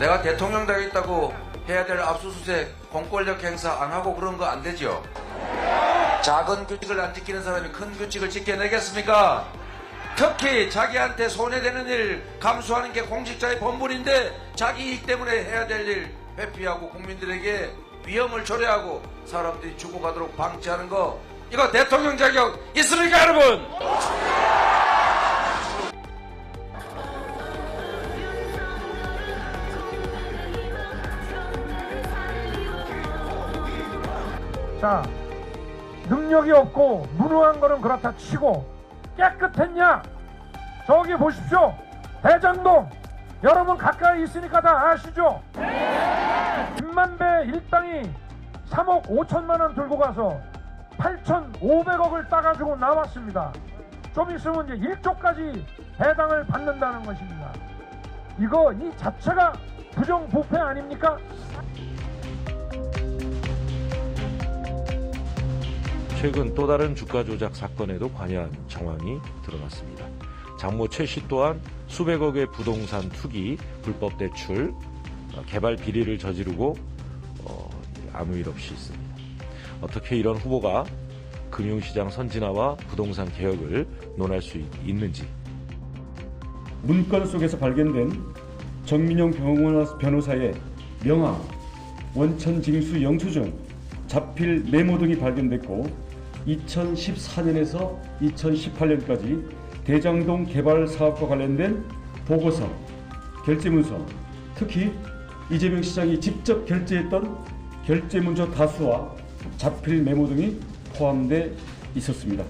내가 대통령 되겠다고 해야 될 압수수색, 공권력 행사 안 하고 그런 거 안 되죠? 작은 규칙을 안 지키는 사람이 큰 규칙을 지켜내겠습니까? 특히 자기한테 손해되는 일 감수하는 게 공직자의 본분인데 자기 이익 때문에 해야 될 일 회피하고 국민들에게 위험을 초래하고 사람들이 죽어가도록 방치하는 거 이거 대통령 자격 있습니까 여러분? 자, 능력이 없고 무능한 거는 그렇다 치고 깨끗했냐? 저기 보십시오. 대장동. 여러분 가까이 있으니까 다 아시죠? 김만배 일당이 3억 5천만 원 들고 가서 8,500억을 따가지고 나왔습니다. 좀 있으면 이제 1조까지 배당을 받는다는 것입니다. 이거 이 자체가 부정부패 아닙니까? 최근 또 다른 주가 조작 사건에도 관여한 정황이 드러났습니다. 장모 최 씨 또한 수백억의 부동산 투기, 불법 대출, 어, 개발 비리를 저지르고 어, 아무 일 없이 있습니다. 어떻게 이런 후보가 금융시장 선진화와 부동산 개혁을 논할 수 있- 있는지 문건 속에서 발견된 변호사- 변호사의 명함, 원천 징수 영수증, 자필 메모 등이 발견됐고 2014년에서 2018년까지 대장동 개발 사업과 관련된 보고서, 결제문서, 특히 이재명 시장이 직접 결제했던 결제문서 다수와 자필 메모 등이 포함돼 있었습니다.